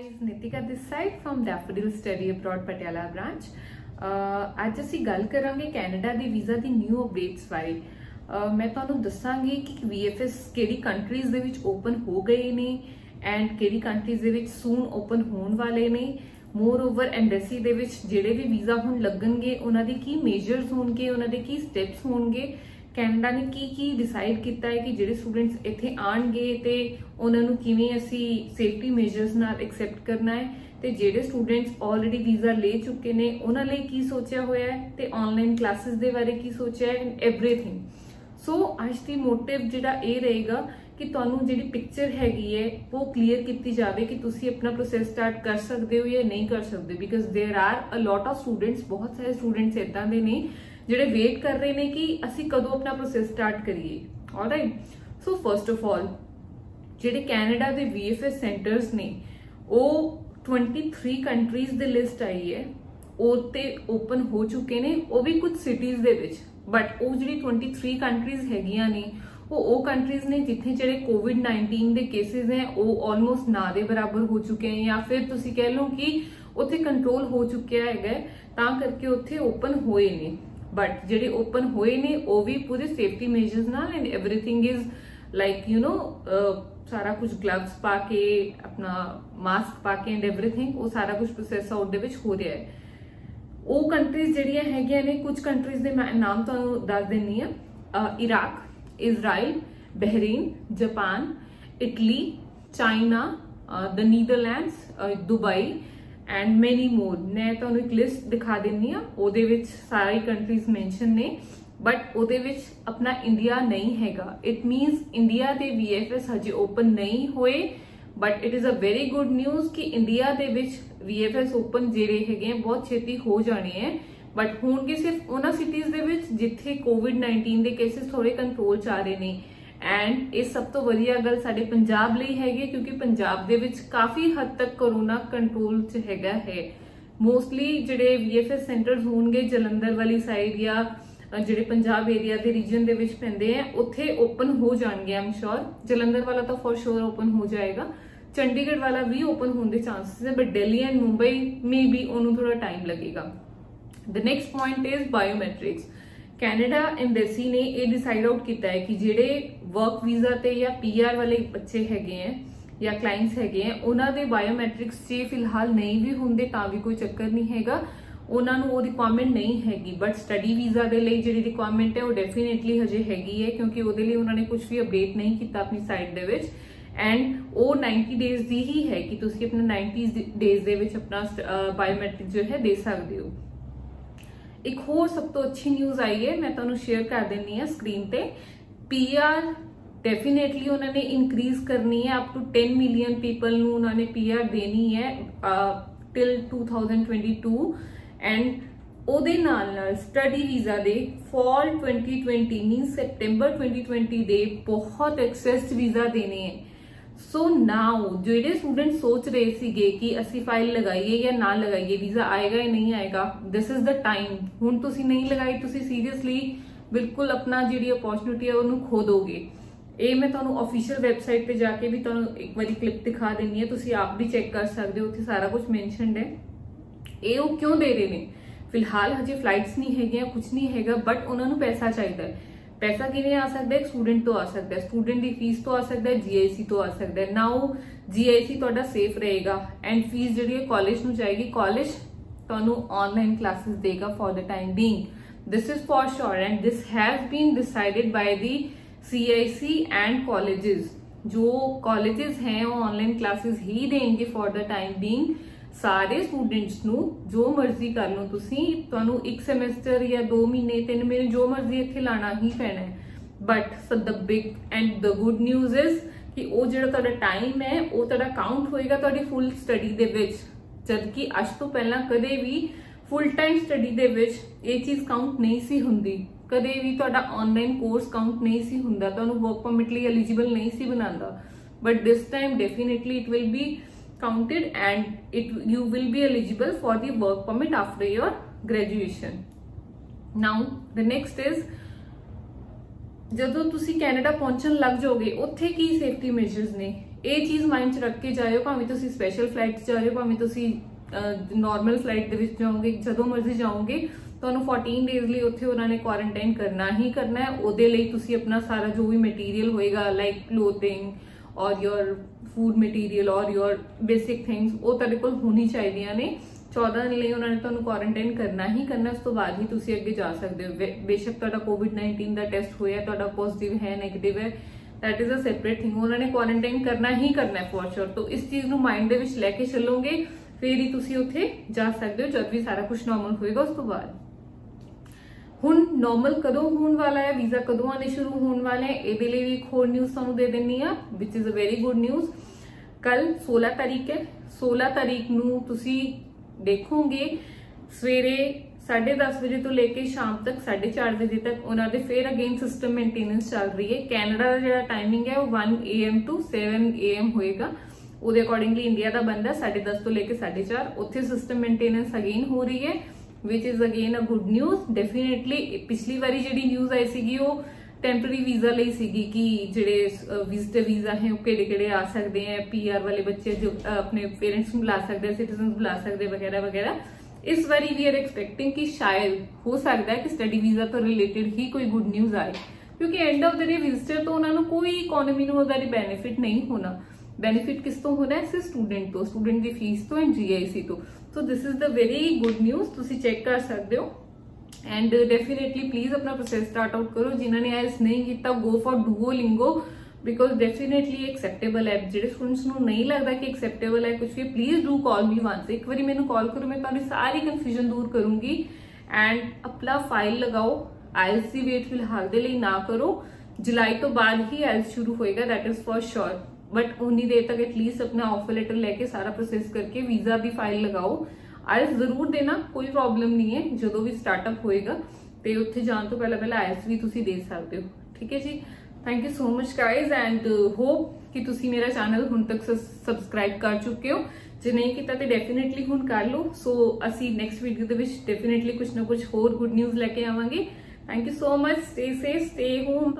guys, Nitika this side from Daffodil Study Abroad Patiala branch. Uh, ਅੱਜ ਅਸੀਂ ਗੱਲ ਕਰਾਂਗੇ ਕੈਨੇਡਾ ਦੇ ਵੀਜ਼ਾ ਦੀ ਨਿਊ ਅਪਡੇਟਸ ਬਾਰੇ uh, ਮੈਂ ਤੁਹਾਨੂੰ ਦੱਸਾਂਗੀ ਕਿ VFS ਕਿਹੜੀ ਕੰਟਰੀਜ਼ ਦੇ ਵਿੱਚ ਓਪਨ ਹੋ ਗਏ ਨੇ ਐਂਡ ਕਿਹੜੀ ਕੰਟਰੀਜ਼ ਦੇ ਵਿੱਚ ਸੂਨ ਓਪਨ ਹੋਣ ਵਾਲੇ ਨੇ ਮੋਰ ਓਵਰ ਐਮਬੈਸੀ ਦੇ ਵਿੱਚ ਜਿਹੜੇ ਵੀ ਵੀਜ਼ਾ ਹੁਣ ਲੱਗਣਗੇ ਉਹਨਾਂ ਦੇ ਕੀ ਮੇਜਰਸ ਹੋਣਗੇ ਉਹਨਾਂ ਦੇ ਕੀ ਸਟੈਪਸ ਹੋਣਗੇ ਕੈਨੇਡਾ ਨੇ ਕੀ ਕੀ ਡਿਸਾਈਡ ਕੀਤਾ ਹੈ ਕਿ ਜਿਹੜੇ ਸਟੂਡੈਂਟਸ ਇੱਥੇ ਆਣਗੇ ਤੇ ਉਹਨਾਂ ਨੂੰ ਕਿਵੇਂ ਅਸੀਂ ਸੇਫਟੀ ਮੇਜਰਸ ਨਾਲ ਐਕਸੈਪਟ ਕਰਨਾ ਹੈ ਤੇ ਜਿਹੜੇ ਸਟੂਡੈਂਟਸ ਆਲਰੇਡੀ ਵੀਜ਼ਾ ਲੈ ਚੁੱਕੇ ਨੇ ਉਹਨਾਂ ਲਈ ਕੀ ਸੋਚਿਆ ਹੋਇਆ ਹੈ ਤੇ ਆਨਲਾਈਨ ਕਲਾਸਿਸ ਦੇ ਬਾਰੇ ਕੀ ਸੋਚਿਆ ਹੈ ਐਂਡ एवरीथिंग ਸੋ ਅੱਜ ਦੀ ਮੋਟਿਵ ਜਿਹੜਾ ਇਹ ਰਹੇਗਾ ਕਿ ਤੁਹਾਨੂੰ ਜਿਹੜੀ ਪਿਕਚਰ ਹੈਗੀ ਹੈ ਉਹ ਕਲੀਅਰ ਕੀਤੀ ਜਾਵੇ ਕਿ ਤੁਸੀਂ ਆਪਣਾ ਪ੍ਰੋਸੈਸ ਸਟਾਰਟ ਕਰ ਸਕਦੇ ਹੋ ਜਾਂ ਨਹੀਂ ਕਰ ਸਕਦੇ because there are a lot of students ਬਹੁਤ ਸਾਰੇ ਸਟੂਡੈਂਟਸ ਇਦਾਂ ਦੇ ਨੇ ਜਿਹੜੇ ਵੇਟ ਕਰ ਰਹੇ ਨੇ ਕਿ ਅਸੀਂ ਕਦੋਂ ਆਪਣਾ ਪ੍ਰੋਸੈਸ ਸਟਾਰਟ ਕਰੀਏ। Alright so first of all ਜਿਹੜੇ ਕੈਨੇਡਾ ਦੇ VFS ਸੈਂਟਰਸ ਨੇ, ਉਹ 23 ਕੰਟਰੀਜ਼ ਦੇ ਲਿਸਟ ਆਈ ਹੈ। ਉਹ ਤੇ ਓਪਨ ਹੋ ਚੁੱਕੇ ਨੇ। ਉਹ ਵੀ ਕੁਝ ਸਿਟੀਜ਼ ਦੇ ਵਿੱਚ। ਬਟ ਉਹ ਜਿਹੜੀ 23 ਕੰਟਰੀਜ਼ ਹੈਗੀਆਂ ਨੇ, ਉਹ ਉਹ ਕੰਟਰੀਜ਼ ਨੇ ਜਿੱਥੇ ਜਿਹੜੇ ਕੋਵਿਡ-19 ਦੇ ਕੇਸਿਸ ਹੈ, ਉਹ ਆਲਮੋਸਟ ਨਾ ਦੇ ਬਰਾਬਰ ਹੋ ਚੁੱਕੇ ਹਨ ਜਾਂ ਫਿਰ ਤੁਸੀਂ ਕਹਿ ਲਓ ਕਿ ਉੱਥੇ ਕੰਟਰੋਲ ਹੋ ਚੁੱਕਿਆ ਹੈਗਾ ਤਾਂ ਕਰਕੇ ਉੱਥੇ ਓਪਨ ਹੋਏ ਨੇ। ਬਟ ਜਿਹੜੇ ਓਪਨ ਹੋਏ ਨੇ ਉਹ ਵੀ ਪੂਰੇ ਸੇਫਟੀ ਮੇਜਰਸ ਨਾਲ and everything is like you know ਸਾਰਾ ਕੁਝ ਗਲਵਸ ਪਾ ਕੇ ਆਪਣਾ ਮਾਸਕ ਪਾ ਕੇ ਐਂਡ एवरीथिंग ਉਹ ਸਾਰਾ ਕੁਝ ਪ੍ਰੋਸੈਸ ਆਊਟ ਦੇ ਵਿੱਚ ਹੋ ਰਿਹਾ ਹੈ ਉਹ ਕੰਟਰੀਜ਼ ਜਿਹੜੀਆਂ ਹੈਗੀਆਂ ਨੇ ਕੁਝ ਕੰਟਰੀਜ਼ ਦੇ ਮੈਂ ਨਾਮ ਤੁਹਾਨੂੰ ਦੱਸ ਦਿੰਨੀ ਆ Iraq Israel Bahrain Japan Italy China the Netherlands Dubai and many more ਮੈਂ ਤੁਹਾਨੂੰ ਇੱਕ ਲਿਸਟ ਦਿਖਾ ਦਿੰਨੀ ਆ ਉਹਦੇ ਵਿੱਚ ਸਾਰੀ ਕੰਟਰੀਜ਼ ਮੈਂਸ਼ਨ ਨੇ। ਬਟ ਉਹਦੇ ਵਿੱਚ ਆਪਣਾ ਇੰਡੀਆ ਨਹੀਂ ਹੈਗਾ। ਇਟ ਮੀਨਸ ਇੰਡੀਆ ਦੇ VFS ਹਜੇ ਓਪਨ ਨਹੀਂ ਹੋਏ। But it is a very good news ਕਿ ਇੰਡੀਆ ਦੇ ਵਿੱਚ VFS ਓਪਨ ਜਿਹੜੇ ਹੈਗੇ ਆ, ਬਹੁਤ ਛੇਤੀ ਹੋ ਜਾਣੇ ਹੈ ਬਟ ਹੋਣਗੇ ਸਿਰਫ ਉਹਨਾਂ ਸਿਟੀਜ਼ ਦੇ ਵਿੱਚ ਜਿੱਥੇ ਕੋਵਿਡ-19 ਦੇ ਕੇਸਿਸ ਥੋੜੇ ਕੰਟਰੋਲ ਚ ਆ ਰਹੇ ਨੇ। ਐਂਡ ਇਹ ਸਭ ਤੋਂ ਵਧੀਆ ਗੱਲ ਸਾਡੇ ਪੰਜਾਬ ਲਈ ਹੈਗੀ ਕਿਉਂਕਿ ਪੰਜਾਬ ਦੇ ਵਿੱਚ ਕਾਫੀ ਹੱਦ ਤੱਕ ਕਰੋਨਾ ਕੰਟਰੋਲ 'ਚ ਹੈਗਾ ਹੈ। ਮੋਸਟਲੀ ਜਿਹੜੇ VFS ਸੈਂਟਰਸ ਹੋਣਗੇ ਜਲੰਧਰ ਵਾਲੀ ਸਾਈਡ ਜਾਂ ਜਿਹੜੇ ਪੰਜਾਬ ਏਰੀਆ ਦੇ ਰੀਜਨ ਦੇ ਵਿੱਚ ਪੈਂਦੇ ਆ, ਉੱਥੇ ਓਪਨ ਹੋ ਜਾਣਗੇ ਆਮ ਸ਼ੋਰ ਜਲੰਧਰ ਵਾਲਾ ਤਾਂ ਫॉर ਸ਼ੋਰ ਓਪਨ ਹੋ ਜਾਏਗਾ। ਚੰਡੀਗੜ੍ਹ ਵਾਲਾ ਵੀ ਓਪਨ ਹੋਣ ਦੇ ਚਾਂਸਸ ਹੈ but Delhi and Mumbai may be ਉਹਨੂੰ ਥੋੜਾ ਟਾਈਮ ਲੱਗੇਗਾ। The next point is biometrics Canada embassy ਨੇ ਇਹ ਡਿਸਾਈਡ ਆਊਟ ਕੀਤਾ ਹੈ ਕਿ ਜਿਹੜੇ ਵਰਕ ਵੀਜ਼ਾ ਤੇ ਜਾਂ ਪੀਆਰ ਵਾਲੇ ਬੱਚੇ ਹੈਗੇ ਆ ਜਾਂ ਕਲਾਇੰਟਸ ਹੈਗੇ ਆ ਉਹਨਾਂ ਦੇ ਬਾਇਓਮੈਟ੍ਰਿਕਸ 'ਚ ਫਿਲਹਾਲ ਨਹੀਂ ਵੀ ਹੁੰਦੇ ਤਾਂ ਵੀ ਕੋਈ ਚੱਕਰ ਨਹੀਂ ਹੈਗਾ। ਉਹਨਾਂ ਨੂੰ ਉਹ ਰਿਕੁਆਇਰਮੈਂਟ ਨਹੀਂ ਹੈਗੀ ਬਟ ਸਟੱਡੀ ਵੀਜ਼ਾ ਦੇ ਲਈ ਜਿਹੜੀ ਰਿਕੁਆਇਰਮੈਂਟ ਹੈ ਉਹ ਡੈਫੀਨਿਟਲੀ ਹਜੇ ਹੈਗੀ ਹੈ, ਕਿਉਂਕਿ ਉਹਦੇ ਲਈ ਉਹਨਾਂ ਨੇ ਕੁਝ ਵੀ ਅਪਡੇਟ ਨਹੀਂ ਕੀਤਾ ਆਪਣੀ ਸਾਈਟ ਦੇ ਵਿੱਚ। ਐਂਡ ਉਹ 90 ਡੇਜ਼ ਦੀ ਹੀ ਹੈ ਕਿ ਤੁਸੀਂ ਆਪਣਾ 90 ਡੇਜ਼ ਦੇ ਵਿੱਚ ਆਪਣਾ ਬਾਇਓਮੈਟ੍ਰਿਕ ਜੋ ਹੈ ਦੇ ਸਕਦੇ ਹੋ। ਇੱਕ ਹੋਰ ਸਭ ਤੋਂ ਅੱਛੀ ਨਿਊਜ਼ ਆਈ ਹੈ, ਮੈਂ ਤੁਹਾਨੂੰ ਸ਼ੇਅਰ ਕਰ ਦਿੰਨੀ ਆ ਸਕਰੀਨ ਤੇ। ਪੀਆਰ ਡੈਫੀਨੇਟਲੀ ਉਹਨਾਂ ਨੇ ਇਨਕਰੀਜ਼ ਕਰਨੀ ਹੈ ਅਪ ਟੂ 10 ਮਿਲੀਅਨ ਪੀਪਲ ਨੂੰ ਉਹਨਾਂ ਨੇ ਪੀਆਰ ਦੇਣੀ ਹੈ ਟਿਲ 2022 ਐਂਡ ਉਹਦੇ ਨਾਲ ਨਾਲ ਸਟੱਡੀ ਵੀਜ਼ਾ ਦੇ ਫਾਲ 2020 ਮੀਨ ਸੈਪਟੈਂਬਰ 2020 ਦੇ ਬਹੁਤ ਐਕਸੈਸ ਵੀਜ਼ਾ ਦੇਣੇ ਹੈ। ਸੋ ਨਾਓ ਜਿਹੜੇ ਸਟੂਡੈਂਟ ਸੋਚ ਰਹੇ ਸੀਗੇ ਕਿ ਅਸੀਂ ਫਾਈਲ ਲਗਾਈਏ ਜਾਂ ਨਾ ਲਗਾਈਏ ਵੀਜ਼ਾ ਆਏਗਾ ਜਾਂ ਨਹੀਂ ਆਏਗਾ ਦਿਸ ਇਜ਼ ਦਾ ਟਾਈਮ ਹੁਣ ਤੁਸੀਂ ਨਹੀਂ ਲਗਾਈ, ਤੁਸੀਂ ਸੀਰੀਅਸਲੀ ਬਿਲਕੁਲ ਆਪਣਾ ਜਿਹੜੀ ਅਪੋਰਚੁਨਿਟੀ ਹੈ ਉਹਨੂੰ ਖੋ ਦੋਗੇ। ਇਹ ਮੈਂ ਤੁਹਾਨੂੰ ਅਫੀਸ਼ੀਅਲ ਵੈਬਸਾਈਟ ਤੇ ਜਾ ਕੇ ਵੀ ਤੁਹਾਨੂੰ ਇੱਕ ਵਾਰੀ ਕਲਿੱਪ ਦਿਖਾ ਦਿੰਨੀ ਹੈ। ਤੁਸੀਂ ਆਪ ਵੀ ਚੈੱਕ ਕਰ ਸਕਦੇ ਹੋ, ਉੱਥੇ ਸਾਰਾ ਕੁਝ ਮੈਂਸ਼ਨਡ ਹੈ। ਇਹ ਉਹ ਕਿਉਂ ਦੇ ਰਹੇ ਨੇ? ਫਿਲਹਾਲ ਹਜੇ ਫਲਾਈਟਸ ਨਹੀਂ ਹੈਗੀਆਂ ਕੁਝ ਨਹੀਂ ਹੈਗਾ ਬਟ ਉਹਨਾਂ ਨੂੰ ਪੈਸਾ ਚਾਹੀਦਾ ਹੈ। पैसा किए आ सकता है स्टूडेंट तो आ सकता है। स्टूडेंट की फ़ीस तो आ सकता है जीआईसी तो आ सकता है। नाउ जीआईसी आई सेफ़ रहेगा एंड फ़ीस जी कॉलेज नएगी कॉलेज ऑनलाइन क्लासेस देगा for the time being this is for sure and this has been decided by the CIC and colleges जो कॉलेजेस हैं, वो ऑनलाइन क्लासेस ही देंगे फॉर द टाइम बीइंग ਸਾਰੇ students ਨੂੰ ਜੋ ਮਰਜ਼ੀ ਕਰ ਲਓ ਤੁਸੀਂ, ਤੁਹਾਨੂੰ ਇੱਕ ਸੈਮੈਸਟਰ ਜਾਂ 2 ਮਹੀਨੇ 3 ਮਹੀਨੇ ਜੋ ਮਰਜ਼ੀ ਇੱਥੇ ਲਾਣਾ ਹੀ ਪੈਣਾ ਹੈ। But the big and the good news is ਕਿ ਉਹ ਜਿਹੜਾ ਤੁਹਾਡਾ ਟਾਈਮ ਹੈ, ਉਹ ਤੁਹਾਡਾ ਕਾਊਂਟ ਹੋਏਗਾ ਤੁਹਾਡੀ ਫੁੱਲ ਸਟੱਡੀ ਦੇ ਵਿੱਚ। ਜਦਕਿ ਅੱਜ ਤੋਂ ਪਹਿਲਾਂ ਕਦੇ ਵੀ ਫੁੱਲ ਟਾਈਮ ਸਟੱਡੀ ਦੇ ਵਿੱਚ ਇਹ ਚੀਜ਼ ਕਾਊਂਟ ਨਹੀਂ ਸੀ ਹੁੰਦੀ। ਕਦੇ ਵੀ ਤੁਹਾਡਾ ਆਨਲਾਈਨ ਕੋਰਸ ਕਾਊਂਟ ਨਹੀਂ ਸੀ ਹੁੰਦਾ, ਤੁਹਾਨੂੰ ਵਰਕ ਪਰਮਿਟ ਲਈ ਐਲੀਜੀਬਲ ਨਹੀਂ ਸੀ ਬਣਾਉਂਦਾ। But this time definitely it will be counted and it, you will be eligible for the work permit after your graduation. Now, the next is, ਜਦੋਂ ਤੁਸੀਂ Canada ਪਹੁੰਚਣ ਲੱਗ ਜਾਓਗੇ, ਉੱਥੇ ਕੀ ਸੇਫਟੀ ਮੈਜਰਸ ਨੇ? ਇਹ ਚੀਜ਼ ਮਾਈਂਡ 'ਚ ਰੱਖ ਕੇ ਜਾਇਓ, ਭਾਵੇਂ ਤੁਸੀਂ ਸਪੈਸ਼ਲ ਫਲਾਈਟ 'ਚ ਜਾਇਓ, ਭਾਵੇਂ ਤੁਸੀਂ ਨਾਰਮਲ ਫਲਾਈਟ ਦੇ ਵਿੱਚ ਜਾਓਗੇ, ਜਦੋਂ ਮਰਜ਼ੀ ਜਾਓਗੇ, ਤੁਹਾਨੂੰ 14 ਡੇਜ਼ ਲਈ ਉੱਥੇ ਉਹਨਾਂ ਨੇ ਕੁਆਰੰਟਾਈਨ ਕਰਨਾ ਹੀ ਕਰਨਾ ਹੈ। ਉਹਦੇ ਲਈ ਤੁਸੀਂ ਆਪਣਾ ਸਾਰਾ ਜੋ ਵੀ ਮਟੀਰੀਅਲ ਹੋਏਗਾ like clothing or your food material ਔਰ ਯੋਰ ਬੇਸਿਕ ਥਿੰਗਸ ਉਹ ਤੁਹਾਡੇ ਕੋਲ ਹੋਣੀ ਚਾਹੀਦੀਆਂ ਨੇ। 14 ਦਿਨ ਲਈ ਉਹਨਾਂ ਨੇ ਤੁਹਾਨੂੰ ਕੁਆਰੰਟਾਈਨ ਕਰਨਾ ਹੀ ਕਰਨਾ, ਉਸ ਤੋਂ ਬਾਅਦ ਹੀ ਤੁਸੀਂ ਅੱਗੇ ਜਾ ਸਕਦੇ ਹੋ। ਬੇਸ਼ੱਕ ਤੁਹਾਡਾ ਕੋਵਿਡ-19 ਦਾ ਟੈਸਟ ਹੋਇਆ, ਤੁਹਾਡਾ ਪੋਜ਼ਿਟਿਵ ਹੈ ਨੈਗੇਟਿਵ ਹੈ that is a separate thing ਉਹਨਾਂ ਨੇ ਕੁਆਰੰਟਾਈਨ ਕਰਨਾ ਹੀ ਕਰਨਾ ਹੈ ਫॉर ਸ਼ੋਰ ਤੋਂ ਇਸ ਚੀਜ਼ ਨੂੰ ਮਾਈਂਡ ਦੇ ਵਿੱਚ ਲੈ ਕੇ ਚੱਲੋਗੇ, ਫੇਰ ਹੀ ਤੁਸੀਂ ਉੱਥੇ ਜਾ ਸਕਦੇ ਹੋ, ਜਦ ਵੀ ਸਾਰਾ ਕੁਝ ਨਾਰਮਲ ਹੋਏਗਾ, ਉਸ ਤੋਂ ਬਾਅਦ। ਹੁਣ ਨਾਰਮਲ ਕਦੋਂ ਹੋਣ ਵਾਲਾ ਹੈ? ਵੀਜ਼ਾ ਕਦੋਂ ਆਨੇ ਸ਼ੁਰੂ ਹੋਣ ਵਾਲੇ ਹੈ? ਇਹਦੇ ਲਈ ਵੀ ਇੱਕ ਹੋਰ ਨਿਊਜ਼ ਤੁਹਾਨੂੰ ਦੇ ਦਿੰਨੀ ਆ which is a very good news ਕੱਲ 16 ਤਾਰੀਖ ਹੈ। 16 ਤਾਰੀਖ ਨੂੰ ਤੁਸੀਂ ਦੇਖੋਗੇ, ਸਵੇਰੇ 10:30 ਵਜੇ ਤੋਂ ਲੈ ਕੇ ਸ਼ਾਮ ਤੱਕ 4:30 ਵਜੇ ਤੱਕ ਉਹਨਾਂ ਦੇ ਫੇਰ ਅਗੇਨ ਸਿਸਟਮ ਮੇਨਟੇਨੈਂਸ ਚੱਲ ਰਹੀ ਹੈ। ਕੈਨੇਡਾ ਦਾ ਜਿਹੜਾ ਟਾਈਮਿੰਗ ਹੈ, ਉਹ 1 AM ਟੂ 7 AM ਹੋਏਗਾ। ਉਹਦੇ ਅਕੋਰਡਿੰਗਲੀ ਇੰਡੀਆ ਦਾ ਬੰਦਾ 10:30 ਤੋਂ ਲੈ ਕੇ 4:30 ਉੱਥੇ ਸਿਸਟਮ ਮੇਨਟੇਨੈਂਸ ਅਗੇਨ ਹੋ ਰਹੀ ਹੈ। Which is again a good news. Definitely ਪਿਛਲੀ ਵਾਰੀ ਜਿਹੜੀ ਨਿਊਜ਼ ਆਈ ਸੀਗੀ ਉਹ ਟੈਂਪਰੇਰੀ ਵੀਜ਼ਾ ਲਈ ਸੀਗੀ ਕਿ ਜਿਹੜੇ ਵਿਜ਼ਟਰ ਵੀਜ਼ਾ ਹੈ ਉਹ ਕਿਹੜੇ ਕਿਹੜੇ ਆ ਸਕਦੇ ਆ ਪੀਆਰ ਵਾਲੇ ਬੱਚੇ ਜੋ ਆਪਣੇ ਪੇਰੈਂਟਸ ਨੂੰ ਬੁਲਾ ਸਕਦੇ ਸਿਟੀਜ਼ਨਸ ਬੁਲਾ ਸਕਦੇ ਵਗੈਰਾ ਵਗੈਰਾ ਇਸ ਵਾਰੀ ਵੀ ਆਰ ਐਕਸਪੈਕਟਿੰਗ ਕਿ ਸ਼ਾਇਦ ਹੋ ਸਕਦਾ ਹੈ ਕਿ ਸਟੱਡੀ ਵੀਜ਼ਾ ਤੋਂ ਰਿਲੇਟਡ ਹੀ ਕੋਈ ਗੁੱਡ ਨਿਊਜ਼ ਆਏ ਕਿਉਂਕਿ end of the day visitor ਤੋਂ ਉਹਨਾਂ ਨੂੰ ਕੋਈ ਇਕਨੋਮੀ ਨੂੰ ਉਹਦਾ ਬੈਨੀਫਿਟ ਨਹੀਂ ਹੋਣਾ ਬੈਨੀਫਿਟ ਕਿਸ ਤੋਂ ਹੋਣਾ ਹੈ? ਸਿਰ ਸਟੂਡੈਂਟ ਤੋਂ ਸਟੂਡੈਂਟ ਦੀ ਫੀਸ ਤੋਂ ਐਂਡ ਜੀਆਈਸੀ ਤੋਂ। So this is the very good news ਤੁਸੀਂ ਚੈੱਕ ਕਰ ਸਕਦੇ ਹੋ। ਐਂਡ ਡੈਫੀਨਿਟਲੀ ਪਲੀਜ਼ ਆਪਣਾ ਪ੍ਰੋਸੈਸ ਸਟਾਰਟ ਆਊਟ ਕਰੋ। ਜਿਨ੍ਹਾਂ ਨੇ ਐਸ ਨਹੀਂ ਕੀਤਾ go for Duolingo because definitely acceptable ਹੈ। ਜਿਹੜੇ ਸਟੂਡੈਂਟਸ ਨੂੰ ਨਹੀਂ ਲੱਗਦਾ ਕਿ ਐਕਸੈਪਟੇਬਲ ਹੈ ਕੁਝ ਵੀ please do call me once ਇੱਕ ਵਾਰੀ ਮੈਨੂੰ ਕਾਲ ਕਰੋ, ਮੈਂ ਤੁਹਾਡੀ ਸਾਰੀ ਕਨਫਿਊਜ਼ਨ ਦੂਰ ਕਰੂੰਗੀ। ਐਂਡ ਆਪਣਾ ਫਾਈਲ ਲਗਾਓ। ਆਈਐਲਸ ਦੀ ਵੇਟ ਫਿਲਹਾਲ ਦੇ ਲਈ ਨਾ ਕਰੋ। ਜੁਲਾਈ ਤੋਂ ਬਾਅਦ ਹੀ ਆਈਐਲਸ ਸ਼ੁਰੂ ਹੋਏਗਾ that is for sure but ਉਨੀ ਦੇਰ ਤੱਕ ਐਟਲੀਸਟ ਆਪਣਾ ਆਫਰ ਲੈਟਰ ਲੈ ਕੇ ਸਾਰਾ ਪ੍ਰੋਸੈਸ ਕਰਕੇ ਵੀਜ਼ਾ ਦੀ ਫਾਈਲ ਲਗਾਓ। ਆਇਲਸ ਜ਼ਰੂਰ ਦੇਣਾ, ਕੋਈ ਪ੍ਰੋਬਲਮ ਨਹੀਂ ਹੈ, ਜਦੋਂ ਵੀ ਸਟਾਰਟਅਪ ਹੋਏਗਾ। ਤੇ ਉੱਥੇ ਜਾਣ ਤੋਂ ਪਹਿਲਾਂ ਪਹਿਲਾਂ ਆਇਲਸ ਵੀ ਤੁਸੀਂ ਦੇ ਸਕਦੇ ਹੋ। ਠੀਕ ਹੈ ਜੀ? Thank you so much guys and hope ਕਿ ਤੁਸੀਂ ਮੇਰਾ ਚੈਨਲ ਹੁਣ ਤੱਕ ਸਬਸਕ੍ਰਾਈਬ ਕਰ ਚੁੱਕੇ ਹੋ। ਜੇ ਨਹੀਂ ਕੀਤਾ ਤੇ ਡੈਫੀਨਿਟਲੀ ਹੁਣ ਕਰ ਲਓ। ਸੋ ਅਸੀਂ ਨੈਕਸਟ ਵੀਡੀਓ ਦੇ ਵਿੱਚ ਡੈਫੀਨਿਟਲੀ ਕੁਝ ਨਾ ਕੁਝ ਹੋਰ ਗੁੱਡ ਨਿਊਜ਼ ਲੈ ਕੇ ਆਵਾਂਗੇ। Thank you so much stay safe stay home